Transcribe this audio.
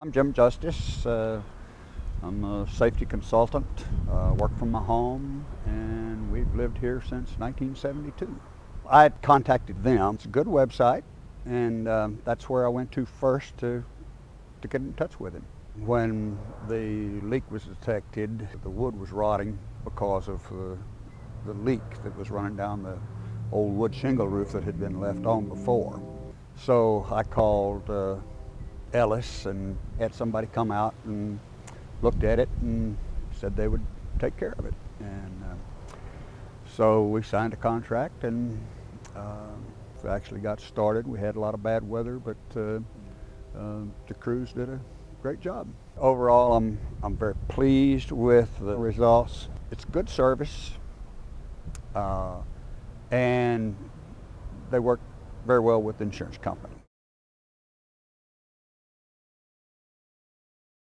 I'm Jim Justice. Uh, I'm a safety consultant, uh, work from my home, and we've lived here since 1972. I had contacted them. It's a good website, and um, that's where I went to first to, to get in touch with him. When the leak was detected, the wood was rotting because of uh, the leak that was running down the old wood shingle roof that had been left on before. So I called uh, Ellis and had somebody come out and looked at it and said they would take care of it. And uh, so we signed a contract and uh, actually got started. We had a lot of bad weather, but uh, uh, the crews did a great job. Overall, I'm, I'm very pleased with the results. It's good service uh, and they work very well with the insurance company.